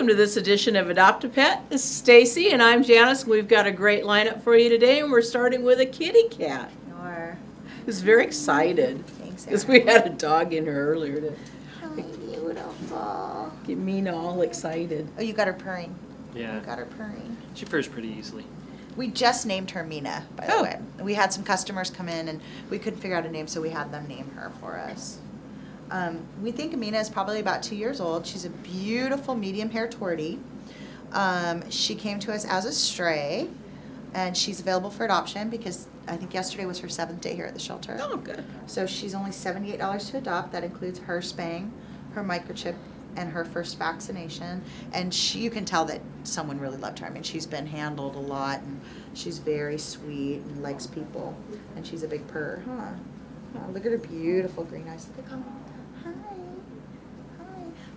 welcome to this edition of Adopt a Pet. This is Stacy and I'm Janice. And We've got a great lineup for you today and we're starting with a kitty cat. Or, Who's very excited thanks, because we had a dog in here earlier to How beautiful. get Mina all excited. Oh, you got her purring. Yeah, You got her purring. she purrs pretty easily. We just named her Mina, by Oh. the way. We had some customers come in and we couldn't figure out a name, so we had them name her for us. Um, we think Mina is probably about two years old. She's a beautiful medium hair tortie. Um, she came to us as a stray, and she's available for adoption because I think yesterday was her seventh day here at the shelter. Oh, good. So she's only seventy-eight dollars to adopt. That includes her spaying, her microchip, and her first vaccination. And she, you can tell that someone really loved her. I mean, she's been handled a lot, and she's very sweet and likes people. And she's a big purr, huh? Oh, look at her beautiful green eyes. Look at.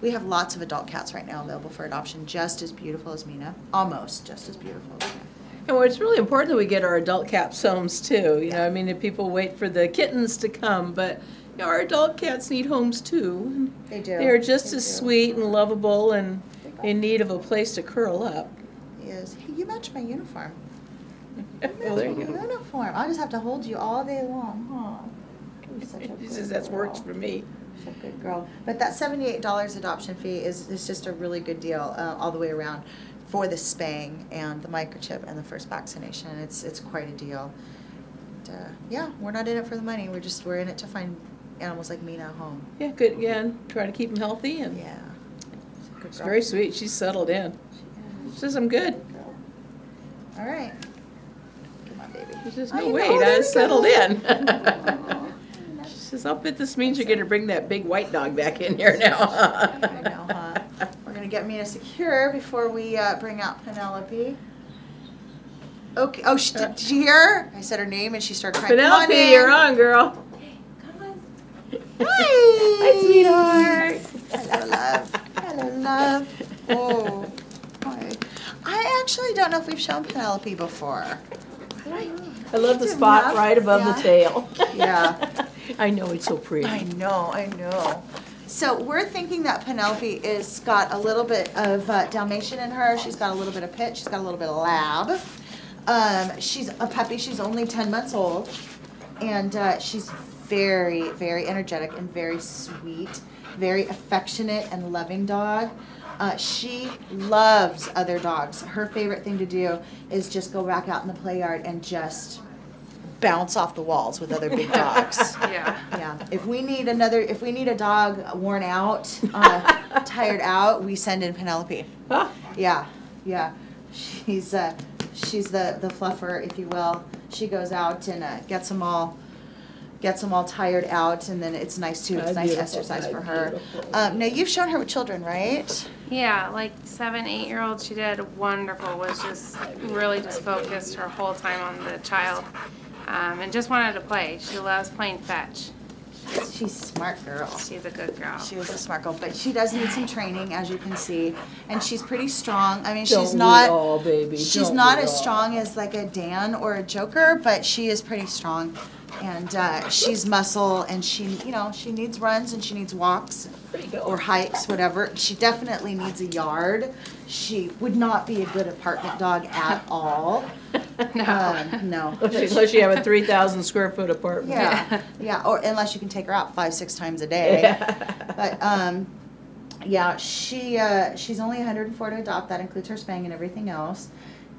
Hi. Hi. We have lots of adult cats right now available for adoption, just as beautiful as Mina. Almost just as beautiful as Mina. And well, it's really important that we get our adult cats homes too. You know, I mean, if people wait for the kittens to come, but you know, our adult cats need homes too. They do. They're just They as do. sweet and lovable and in need of a place to curl up. Is hey, you match my uniform. Well, there you Match my go. Uniform. I just have to hold you all day long, huh? You're such a She says that's works girl. for me. Such a good girl. But that seventy-eight dollars adoption fee is, is just a really good deal, uh, all the way around for the spaying and the microchip and the first vaccination. It's, it's quite a deal. And, uh, yeah, we're not in it for the money. We're just, we're in it to find animals like Mina a home. Yeah, good. Again, try to keep them healthy and Yeah. She's a good it's very sweet. She's settled in. She says I'm good. Good. All right. Come on, baby. She says no know, wait, I we settled in. Aw. she says I'll bet this means you're going to bring that big white dog back in here now. I know, huh? We're gonna get Mina secure before we uh, bring out Penelope. Okay. Oh, she, did, did you hear? her? I said her name and she started crying. Come on Penelope, in. you're on, girl. Come on. Hi, sweetheart. Hello, love. Hello, love. Oh. Hi. I actually don't know if we've shown Penelope before. I love the spot right above Yeah. the tail. Yeah. I know it's so pretty. I know, I know. So we're thinking that Penelope is got a little bit of uh, Dalmatian in her. She's got a little bit of pit. She's got a little bit of lab. Um, she's a puppy. She's only ten months old, and uh, she's very, very energetic and very sweet, very affectionate and loving dog. Uh, she loves other dogs. Her favorite thing to do is just go back out in the play yard and just bounce off the walls with other big dogs. Yeah. Yeah, if we need another, if we need a dog worn out, uh, tired out, we send in Penelope. Huh? Yeah, yeah, she's uh, she's the the fluffer, if you will. She goes out and uh, gets them all, gets them all tired out, and then it's nice too. It's nice exercise for her. Um, now you've shown her with children, right? Yeah, like seven, eight year old, she did wonderful. Was just really just focused her whole time on the child, um, and just wanted to play. She loves playing fetch. She's a smart girl. She's a good girl. She was a smart girl, but she does need some training, as you can see, and she's pretty strong. I mean, she's Don't we not. all, baby? She's Don't not as all? strong as like a Dan or a Joker, but she is pretty strong. And uh, she's muscle, and she, you know, she needs runs and she needs walks or hikes, whatever. She definitely needs a yard. She would not be a good apartment dog at all. No. Um, no. Unless you have a 3,000 square foot apartment. Yeah, yeah, or unless you can take her out five, six times a day. yeah. But um, yeah, she uh, she's only 104 to adopt. That includes her spaying and everything else.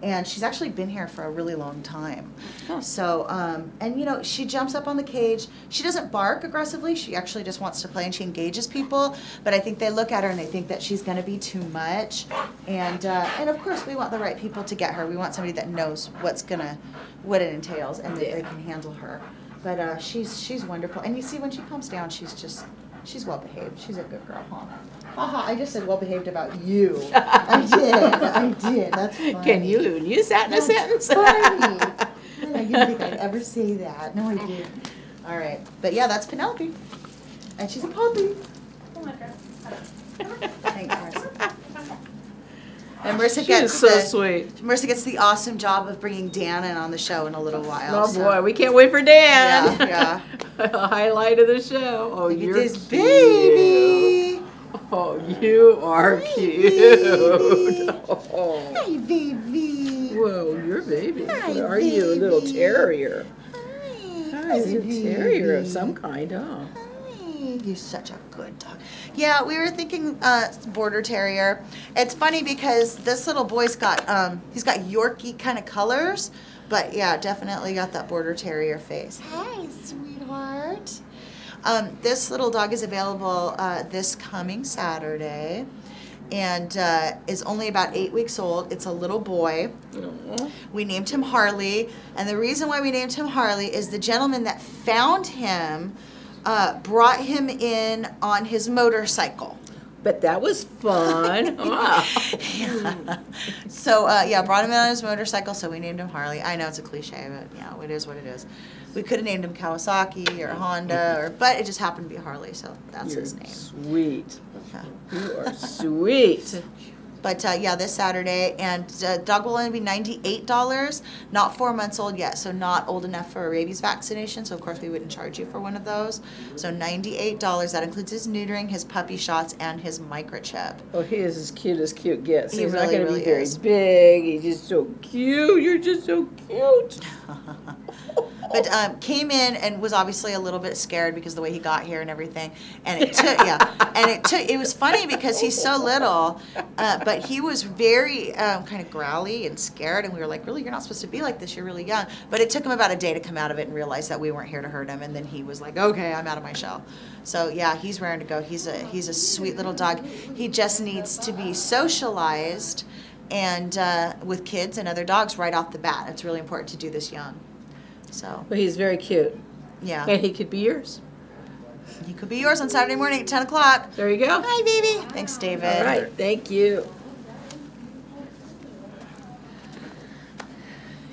And she's actually been here for a really long time. Oh. So, um, and you know, she jumps up on the cage. She doesn't bark aggressively. She actually just wants to play and she engages people. But I think they look at her and they think that she's going to be too much. And uh, and of course, we want the right people to get her. We want somebody that knows what's gonna, what it entails, and that they can handle her. But uh, she's she's wonderful. And you see, when she comes down, she's just she's well behaved. She's a good girl, huh? Haha, I just said well behaved about you. I did. I did. That's funny. Can you even use that in a sentence? funny. I didn't think I'd ever say that. No, I did. All right. But yeah, that's Penelope. And she's a puppy. Oh Thanks, Marissa. And Marissa She gets so the, sweet. Marissa gets the awesome job of bringing Dan in on the show in a little oh, while. Oh so- boy, we can't wait for Dan. Yeah, A highlight of the show. Oh, Look you're this cute. baby. Oh, you are cute. Oh. Hi, baby. Whoa, you're a baby. Hi, What are you, a little terrier? Hi. Hi, a terrier of some kind, huh? Hi. You're such a good dog. Yeah, we were thinking uh, border terrier. It's funny because this little boy's got um, he's got Yorkie kind of colors, but yeah, definitely got that border terrier face. Hi, sweetheart. Um, this little dog is available uh, this coming Saturday, and uh, is only about eight weeks old. It's a little boy. Aw. We named him Harley, and the reason why we named him Harley is the gentleman that found him uh, brought him in on his motorcycle. But that was fun. Wow. So uh, yeah, brought him in on his motorcycle, so we named him Harley. I know it's a cliche, but yeah, it is what it is. We could have named him Kawasaki or Honda, or but it just happened to be Harley, so that's You're his name. sweet. Yeah. You are sweet. But uh, yeah, this Saturday, and uh, dog will only be ninety-eight dollars. Not four months old yet, so not old enough for a rabies vaccination. So of course we wouldn't charge you for one of those. So ninety-eight dollars. That includes his neutering, his puppy shots, and his microchip. Oh, he is as cute as cute gets. He He's not really, going to really be very is. big. He's just so cute. You're just so cute. But um, came in and was obviously a little bit scared because the way he got here and everything. And it took, yeah, and it took. It was funny because he's so little, uh, but he was very um, kind of growly and scared. And we were like, "Really, you're not supposed to be like this. You're really young." But it took him about a day to come out of it and realize that we weren't here to hurt him. And then he was like, "Okay, I'm out of my shell." So yeah, he's raring to go. He's a he's a sweet little dog. He just needs to be socialized and uh, with kids and other dogs right off the bat. It's really important to do this young. So But he's very cute. yeah. And he could be yours. He could be yours on Saturday morning at 10 o'clock. There you go. Hi, baby. Thanks, David. All right. Thank you.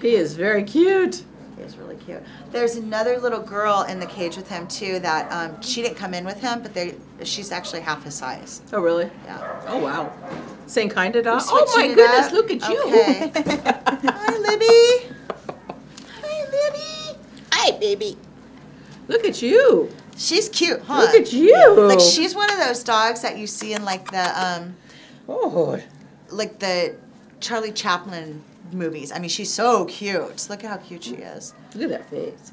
He is very cute. He's really cute. There's another little girl in the cage with him, too, that um, she didn't come in with him, but they, she's actually half his size. Oh, really? Yeah. Oh, wow. Same kind of dog? Oh, my goodness. up. Look at you. Okay. Hi, Libby. Hi, Libby. Hi, baby. Look at you. She's cute, huh? Look at you. Like she's one of those dogs that you see in like the um Oh, like the Charlie Chaplin movies. I mean, she's so cute. Look at how cute she is. look at that face.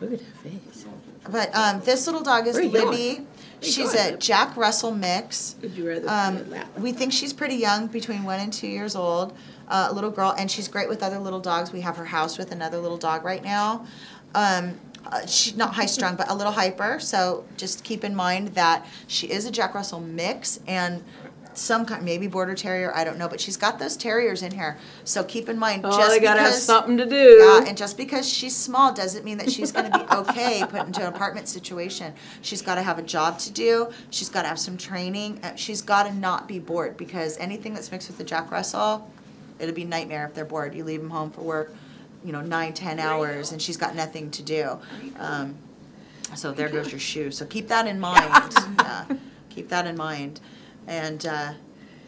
Look at that face. But um, this little dog is? Libby. She's going? a Jack Russell mix. Would you rather Um, be a lap? we think she's pretty young, between one and two years old. Uh, a little girl, and she's great with other little dogs. We have her house with another little dog right now. Um, uh, she's not high strung, but a little hyper. So just keep in mind that she is a Jack Russell mix and some kind, maybe border terrier. I don't know, but she's got those terriers in here. So keep in mind, Oh, just they gotta have because something to do. yeah, and just because she's small doesn't mean that she's going to be okay put into an apartment situation. She's got to have a job to do. She's got to have some training. uh, She's got to not be bored because anything that's mixed with the Jack Russell, it'll be nightmare if they're bored. You leave them home for work, you know, nine, ten hours, and she's got nothing to do. Um, so there goes your shoe. So keep that in mind. yeah, keep that in mind, and. Uh,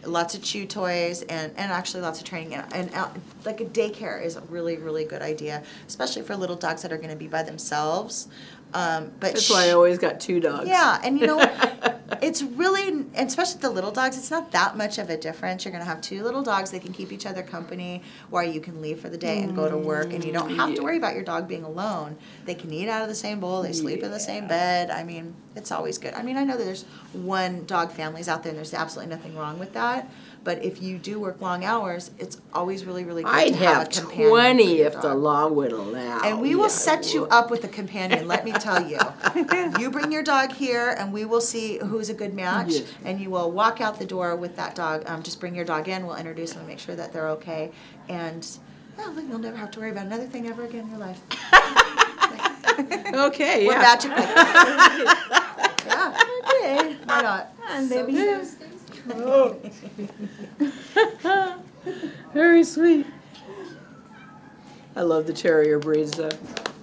lots of chew toys and, and actually lots of training and, and uh, like a daycare is a really really good idea especially for little dogs that are going to be by themselves um, but That's why I always got two dogs. yeah and you know? it's really especially the little dogs it's not that much of a difference. You're going to have two little dogs they can keep each other company while you can leave for the day and go to work and you don't have to mm-hmm. worry about your dog being alone. They can eat out of the same bowl they sleep in the same bed. I mean it's always good. I mean i know that there's one dog families out there and there's absolutely nothing wrong with that but if you do work long hours it's always really really good I'd to have, have a companion for twenty your if the law would allow. And we will Yeah, set you up with a companion, let me tell you. You bring your dog here and we will see who's a good match. Yes. And you will walk out the door with that dog. Um, just bring your dog in, we'll introduce them and make sure that they're okay. And well, then you'll never have to worry about another thing ever again in your life. Okay, We're yeah. magic. Yeah, okay. Why not? And baby. Very sweet. I love the terrier breeds though.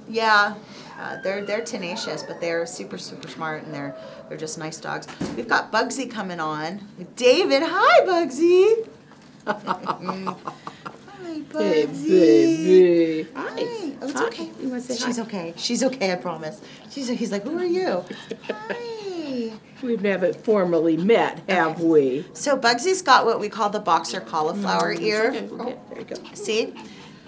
Yeah, uh, they're they're tenacious, but they're super super smart, and they're they're just nice dogs. We've got Bugsy coming on. David, hi Bugsy. hi Bugsy. Hey, baby. Hi. Oh, it's Hi. okay. You wanna say She's hi? okay. She's okay. I promise. She's. He's like, who are you? hi. We've never formally met, have we? So Bugsy's got what we call the boxer cauliflower ear. Okay, okay, there you go. See,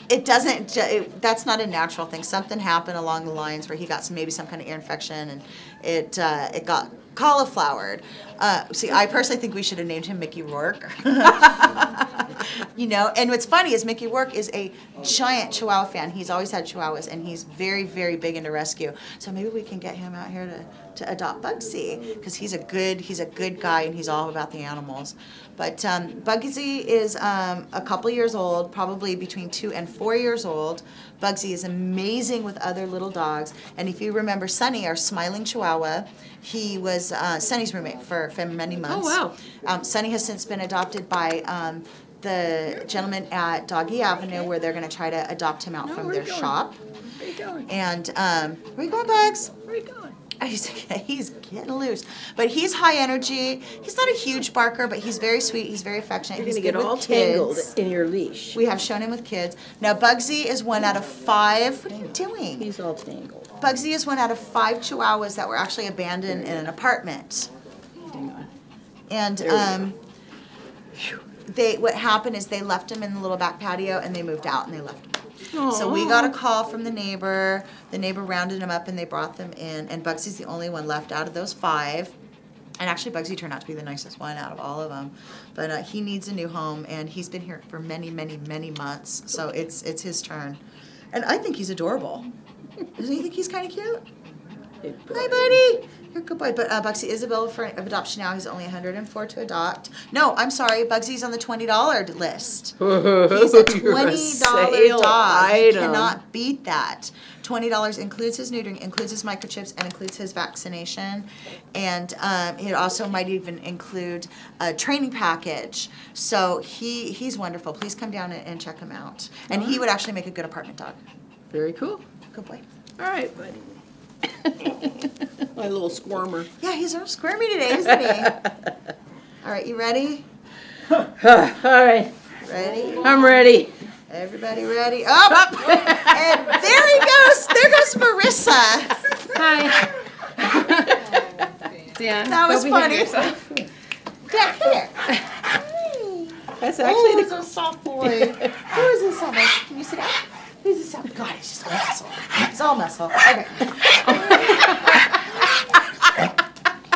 it doesn't. ju- It, that's not a natural thing. Something happened along the lines where he got some maybe some kind of ear infection, and it uh, it got cauliflowered. Uh, see, I personally think we should have named him Mickey Rourke. you know, and what's funny is Mickey Rourke is a giant Chihuahua fan. He's always had Chihuahuas, and he's very, very big into rescue. So maybe we can get him out here to, to adopt Bugsy because he's a good he's a good guy and he's all about the animals. But um, Bugsy is um, a couple years old, probably between two and four years old. Bugsy is amazing with other little dogs. And if you remember Sunny, our smiling Chihuahua, he was uh, Sunny's roommate for, for many months. Oh wow. Um, Sunny has since been adopted by um, the gentleman at Doggy Avenue, where they're going to try to adopt him out No, from their going? shop. Where you going? And um, where you going, Bugs? Where you going? He's, he's getting loose, but he's high energy. He's not a huge barker, but he's very sweet. He's very affectionate. You're he's gonna get all tangled kids. in your leash. We have shown him with kids. Now Bugsy is one out of five. What are you doing? He's all tangled. Bugsy is one out of five Chihuahuas that were actually abandoned in an apartment. Hang on. And There we go. um, they what happened is they left him in the little back patio and they moved out and they left him. So we got a call from the neighbor. The neighbor rounded them up and they brought them in. And Bugsy's the only one left out of those five. And actually, Bugsy turned out to be the nicest one out of all of them. But uh, he needs a new home, and he's been here for many, many, many months. So it's it's his turn. And I think he's adorable. Doesn't you think he's kind of cute? Hi, buddy. You're a good boy. But uh, Bugsy is available for adoption now. He's only 104 to adopt. No, I'm sorry. Bugsy's on the $20 list. He's a $20 sale dog. You cannot beat that. $20 includes his neutering, includes his microchips, and includes his vaccination. And um, it also might even include a training package. So he he's wonderful. Please come down and, and check him out. And he would actually make a good apartment dog. Very cool. Good boy. All right, buddy. My little squirmer. Yeah, he's a squirmy today, isn't he? All right, you ready? All right, Ready? I'm ready. Everybody ready? Up! and there he goes. There goes Marissa. Hi. Dan, That was funny. Yeah, here. That's Oh, actually he's the a soft boy. Who is this? Can you sit down? Who's this soft? God, he's just all muscle. He's all muscle. Okay.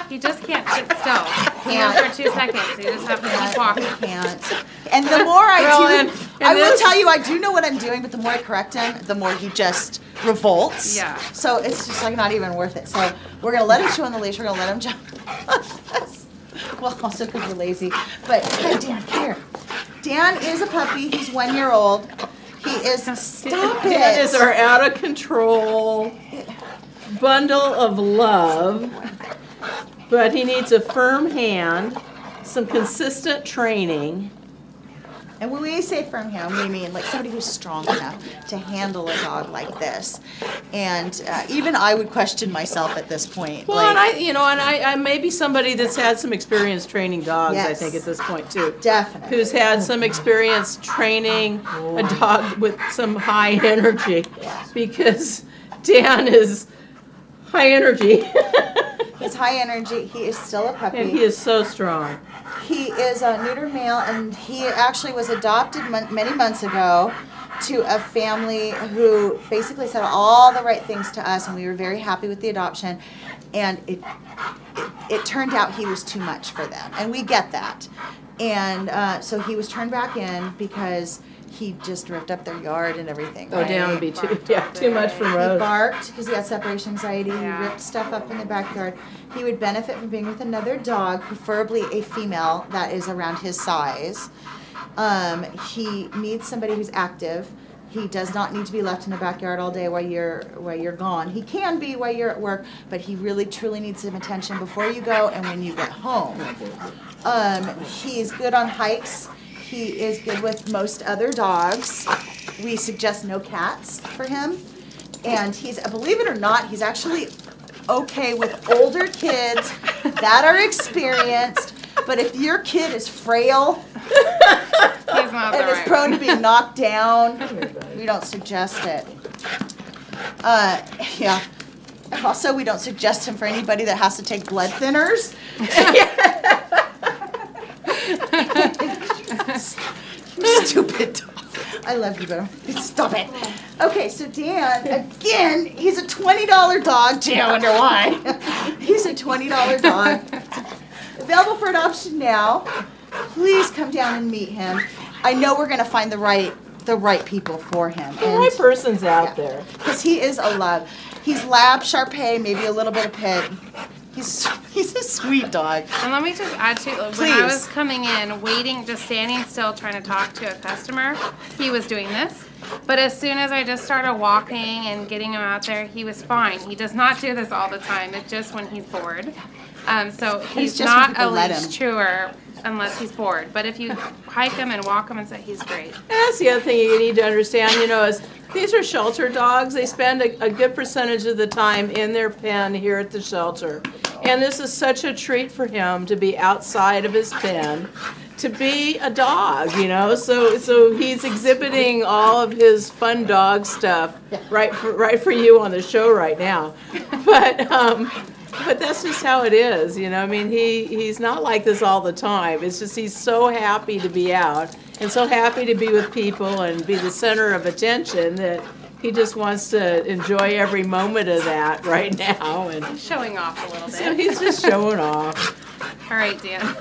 He just can't sit still. He Can't. for two seconds. You just have to keep walking. Can't. And the more I do, I will tell you, I do know what I'm doing, but the more I correct him, the more he just revolts. Yeah. So it's just like not even worth it. So we're gonna let him chew on the leash. We're gonna let him jump. well, also because we're lazy. But hey, Dan, come here. Dan is a puppy. He's one year old. He is. Stop it. That is our out of control bundle of love. But he needs a firm hand, some consistent training. And when we say firm hand, we mean like somebody who's strong enough to handle a dog like this. And uh, even I would question myself at this point. Well, like, and I, you know, and I, I may be somebody that's had some experience training dogs. I think at this point too. definitely. Who's had some experience training a dog with some high energy, because Dan is high energy, He's high energy. He is still a puppy. and he is so strong. He is a neuter male, and he actually was adopted many months ago to a family who basically said all the right things to us, and we were very happy with the adoption. And it, it, it turned out he was too much for them, and we get that. And uh, so he was turned back in because he just ripped up their yard and everything. Oh, Dan would be too, yeah, too much for He barked because he had separation anxiety. Yeah. He ripped stuff up in the backyard. He would benefit from being with another dog, preferably a female that is around his size. Um, he needs somebody who's active. He does not need to be left in the backyard all day while you're while you're gone. He can be while you're at work, but he really truly needs some attention before you go and when you get home. Um, he's good on hikes. He is good with most other dogs. We suggest no cats for him. And he's, believe it or not, he's actually okay with older kids that are experienced. But if your kid is frail He's not and is right prone one. to being knocked down, we don't suggest it. Uh, yeah. Also, we don't suggest him for anybody that has to take blood thinners. Stupid dog. I love you, but stop it. Okay, so Dan, again, he's a twenty dollar dog. Gee, I wonder why. He's a twenty dollar dog. Available for adoption now. Please come down and meet him. I know we're gonna find the right the right people for him. The right person's out there. Because he is a love. He's lab, Sharpei, maybe a little bit of pit. He's he's a sweet dog. And let me just add to when I was coming in, waiting, just standing still, trying to talk to a customer, he was doing this. But as soon as I just started walking and getting him out there, he was fine. He does not do this all the time. It's just when he's bored. Um, so he's just not a leash chewer unless he's bored. But if you hike him and walk him and say he's great. And that's the other thing you need to understand, you know, is these are shelter dogs. They spend a, a good percentage of the time in their pen here at the shelter. And this is such a treat for him to be outside of his pen, to be a dog, you know. So so he's exhibiting all of his fun dog stuff right for right for you on the show right now. But um but that's just how it is, you know. I mean, he he's not like this all the time. It's just he's so happy to be out and so happy to be with people and be the center of attention that he just wants to enjoy every moment of that right now. And Showing off a little bit. so he's just showing off. All right, Dan.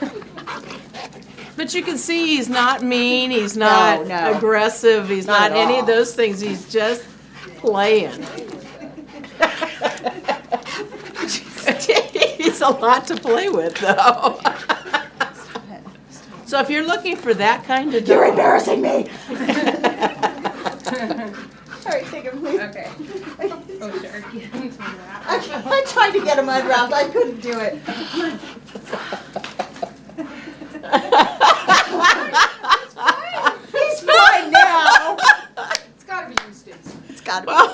But you can see he's not mean. He's not No, no. aggressive. He's Not not, any all. of those things. He's just playing. He's a lot to play with, though. so if you're looking for that kind of You're dog, embarrassing me. All right, take him, please. Okay. Oh, sure. I, I tried to get him unwrapped. I couldn't do it. He's fine now. It's gotta be Eustace. It's gotta be.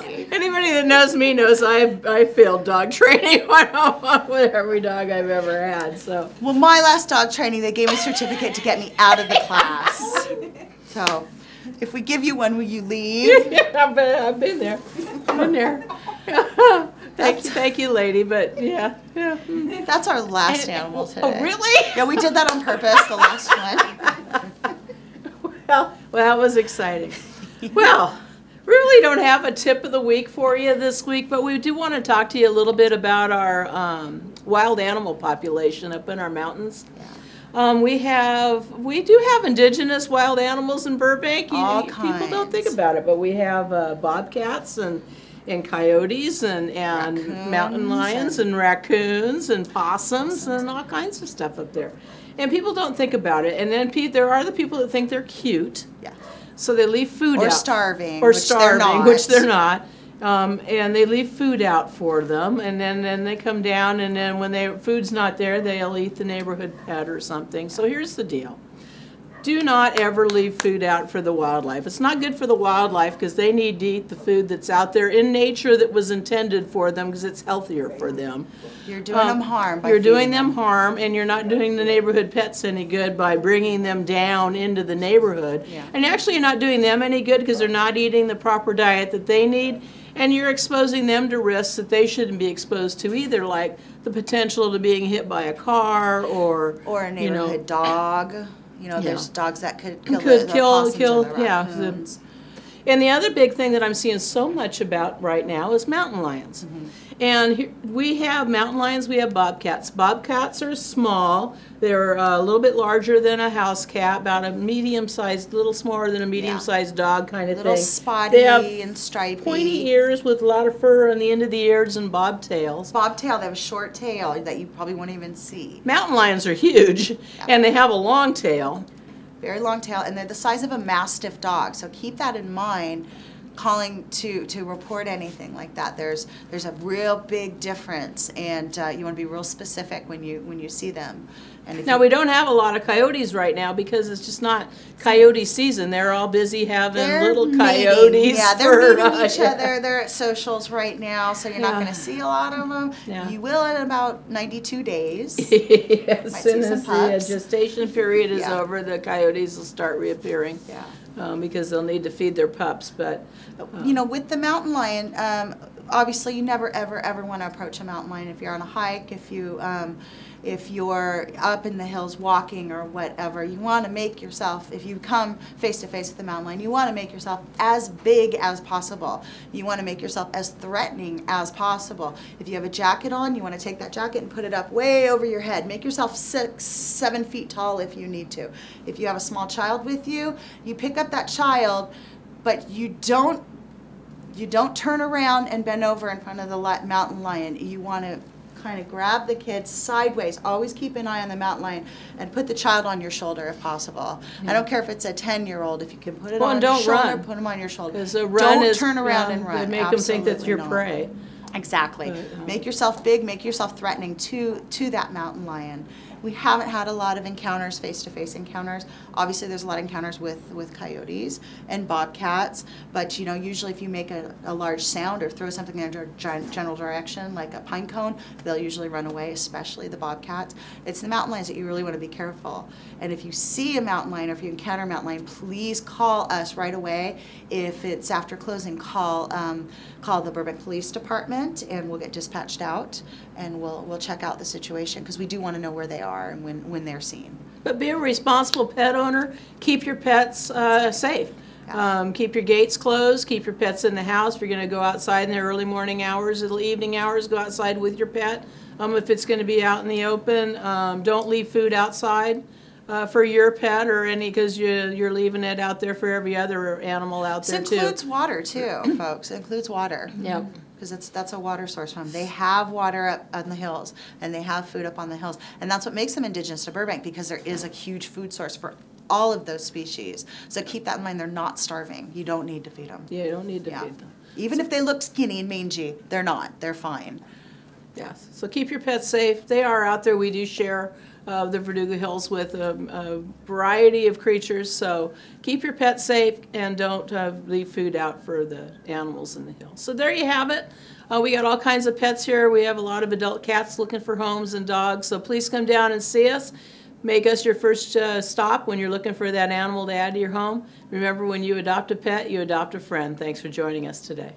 Anybody that knows me knows I I failed dog training with every dog I've ever had. So Well, my last dog training, they gave me a certificate to get me out of the class. So, if we give you one, will you leave? I've been, I've been there. I've been there. thank you, thank you, lady. But yeah, yeah. That's our last animal oh, today. Oh, really? Yeah, we did that on purpose, the last one. Well, well, that was exciting. Well, we really don't have a tip of the week for you this week, but we do want to talk to you a little bit about our um, wild animal population up in our mountains. Um, we have, we do have indigenous wild animals in Burbank. You- All People don't think about it, but we have uh, bobcats and and coyotes and, and mountain lions and raccoons and possums and all kinds of stuff up there. And people don't think about it. And then there are the people that think they're cute. Yeah. So they leave food Or out. starving, Or which they're starving, which they're not. Um, and they leave food out for them, and then, then they come down, and then when they food's not there, they'll eat the neighborhood pet or something. So here's the deal: do not ever leave food out for the wildlife. It's not good for the wildlife because they need to eat the food that's out there in nature that was intended for them because it's healthier for them. You're doing Um, them harm by You're doing feeding them harm, and you're not doing the neighborhood pets any good by bringing them down into the neighborhood. Yeah. And actually, you're not doing them any good because they're not eating the proper diet that they need, and you're exposing them to risks that they shouldn't be exposed to either, like the potential to being hit by a car or Or a you know, neighborhood dog. You know, there's dogs that could kill Could the, the kill- possums kill- and the yeah, the- And the other big thing that I'm seeing so much about right now is mountain lions. Mm-hmm. And here, we have mountain lions, we have bobcats. Bobcats are small. They're uh, a little bit larger than a house cat, about a medium sized, little smaller than a medium sized dog kind of Little thing. spotty They have and stripy. pointy ears with a lot of fur on the end of the ears and bobtails. Bobtail, they have a short tail that you probably won't even see. Mountain lions are huge and they have a long tail. Very long tail, and they're the size of a mastiff dog. So keep that in mind. Calling to to report anything like that. There's there's a real big difference, and uh, you want to be real specific when you when you see them. And if Now, you, we don't have a lot of coyotes right now because it's just not coyote season. They're all busy having little mating. coyotes. Yeah, they're for, meeting uh, each other. They're at socials right now, so you're not going to see a lot of them. Yeah. You will in about 92 days. as soon as the uh, gestation period is Yeah. over, the coyotes will start reappearing. Yeah. Um, because they'll need to feed their pups, but, you know, with the mountain lion, um, obviously you never ever ever want to approach a mountain lion. If you're on a hike, if you um, if you're up in the hills walking or whatever. You want to make yourself if you come face to face with the mountain lion, you want to make yourself as big as possible. You want to make yourself as threatening as possible. If you have a jacket on, you want to take that jacket and put it up way over your head. Make yourself six, seven feet tall if you need to. If you have a small child with you, you pick up that child, but you don't you don't turn around and bend over in front of the mountain lion. You want to kind of grab the kid sideways. Always keep an eye on the mountain lion and put the child on your shoulder if possible. I don't care if it's a 10 year old. If you can put it Well, on your shoulder, run. put him on your shoulder. Because a run don't is. turn around yeah, and run. Make them think that's Absolutely your not. prey. Exactly. But, um, Make yourself big, make yourself threatening to to that mountain lion. We haven't had a lot of encounters, face-to-face encounters. Obviously, there's a lot of encounters with with coyotes and bobcats, but you know, usually if you make a, a large sound or throw something in gen- general direction, like a pine cone, they'll usually run away, especially the bobcats. It's the mountain lions that you really want to be careful. And if you see a mountain lion or if you encounter a mountain lion, please call us right away. If it's after closing, call um, call the Burbank Police Department, and we'll get dispatched out, and we'll we'll check out the situation because we do want to know where they are and when when they're seen. But be a responsible pet owner. Keep your pets uh, safe. Yeah. Um, keep your gates closed. Keep your pets in the house. If you're going to go outside in the early morning hours or the evening hours, go outside with your pet. Um, if it's going to be out in the open, um, don't leave food outside uh, for your pet or any because you, you're leaving it out there for every other animal out This there too. includes water too, folks. It includes water. Yep. Because it's that's a water source for them. They have water up on the hills, and they have food up on the hills, and that's what makes them indigenous to Burbank because there is a huge food source for all of those species. So keep that in mind. They're not starving. You don't need to feed them. Yeah, you don't need to Yeah. feed them. Even if they look skinny and mangy, they're not. They're fine. Yes, so keep your pets safe. They are out there. We do share uh, the Verdugo Hills with a, a variety of creatures, so keep your pets safe and don't uh, leave food out for the animals in the hills. So there you have it. Uh, we got all kinds of pets here. We have a lot of adult cats looking for homes and dogs, so please come down and see us. Make us your first uh, stop when you're looking for that animal to add to your home. Remember, when you adopt a pet, you adopt a friend. Thanks for joining us today.